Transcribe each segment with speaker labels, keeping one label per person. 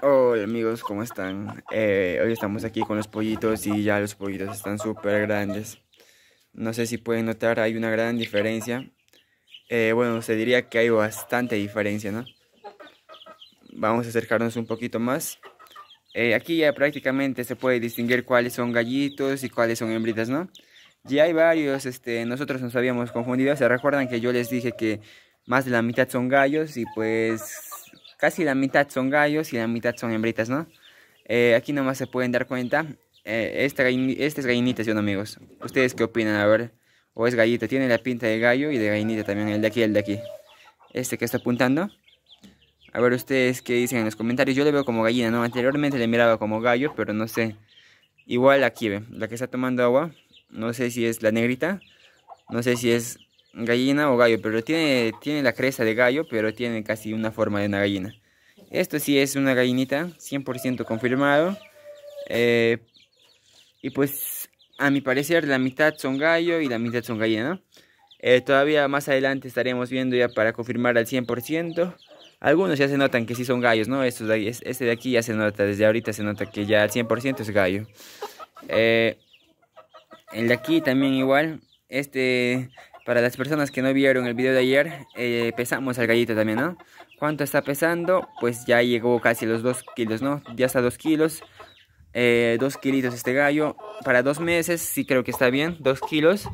Speaker 1: Hola amigos, ¿cómo están? Eh, hoy estamos aquí con los pollitos y ya los pollitos están súper grandes. No sé si pueden notar, hay una gran diferencia. Eh, bueno, se diría que hay bastante diferencia, ¿no? Vamos a acercarnos un poquito más. Eh, aquí ya prácticamente se puede distinguir cuáles son gallitos y cuáles son hembritas, ¿no? Ya hay varios, este, nosotros nos habíamos confundido. Se recuerdan que yo les dije que más de la mitad son gallos y pues casi la mitad son gallos y la mitad son hembritas, ¿no? Eh, aquí nomás se pueden dar cuenta. Eh, esta, es gallinita, ¿sí amigos? ¿Ustedes qué opinan? A ver. O es gallita. Tiene la pinta de gallo y de gallinita también. El de aquí el de aquí. Este que está apuntando. A ver ustedes qué dicen en los comentarios. Yo le veo como gallina, ¿no? Anteriormente le miraba como gallo, pero no sé. Igual aquí, ve. La que está tomando agua. No sé si es la negrita. No sé si es gallina o gallo, pero tiene, tiene la cresta de gallo, pero tiene casi una forma de una gallina. Esto sí es una gallinita, 100% confirmado. Eh, y pues, a mi parecer, la mitad son gallo y la mitad son gallina, eh, todavía más adelante estaremos viendo ya para confirmar al 100%. Algunos ya se notan que sí son gallos, ¿no? Estos de, este de aquí ya se nota, desde ahorita se nota que ya al 100% es gallo. Eh, el de aquí también igual. Este para las personas que no vieron el video de ayer, eh, pesamos al gallito también, ¿no? ¿Cuánto está pesando? Pues ya llegó casi los 2 kilos, ¿no? Ya está 2 kilos. 2 eh, kilitos este gallo. Para dos meses sí creo que está bien, 2 kilos.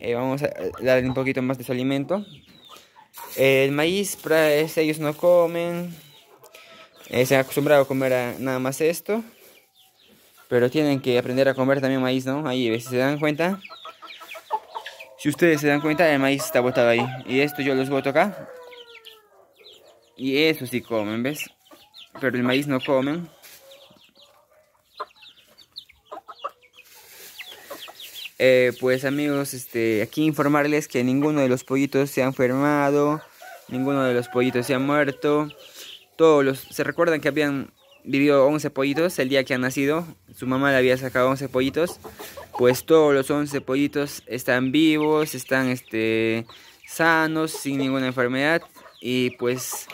Speaker 1: Eh, vamos a darle un poquito más de su alimento. el maíz, para ellos no comen. se han acostumbrado a comer nada más esto. Pero tienen que aprender a comer también maíz, ¿no? Ahí, si se dan cuenta, si ustedes se dan cuenta, el maíz está botado ahí. Y esto yo los boto acá. Y eso sí comen, ¿ves? Pero el maíz no comen. Eh, pues amigos, este, aquí informarles que ninguno de los pollitos se ha enfermado. Ninguno de los pollitos se ha muerto. Todos los... ¿Se recuerdan que habían vivido 11 pollitos el día que han nacido? Su mamá le había sacado 11 pollitos pues todos los 11 pollitos están vivos, están este, sanos, sin ninguna enfermedad y pues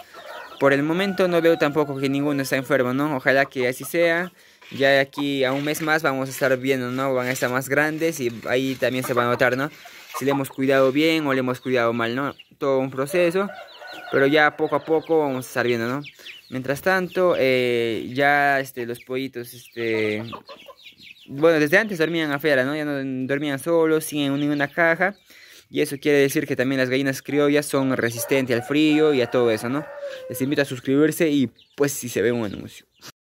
Speaker 1: por el momento no veo tampoco que ninguno está enfermo, ¿no? Ojalá que así sea. Ya de aquí a un mes más vamos a estar viendo, ¿no? Van a estar más grandes y ahí también se va a notar, ¿no? Si le hemos cuidado bien o le hemos cuidado mal, ¿no? Todo un proceso, pero ya poco a poco vamos a estar viendo, ¿no? Mientras tanto, eh, ya este, los pollitos este, bueno, desde antes dormían afuera, ¿no? Ya no dormían solos, sin ninguna caja. Y eso quiere decir que también las gallinas criollas son resistentes al frío y a todo eso, ¿no? Les invito a suscribirse y pues si se ve un anuncio.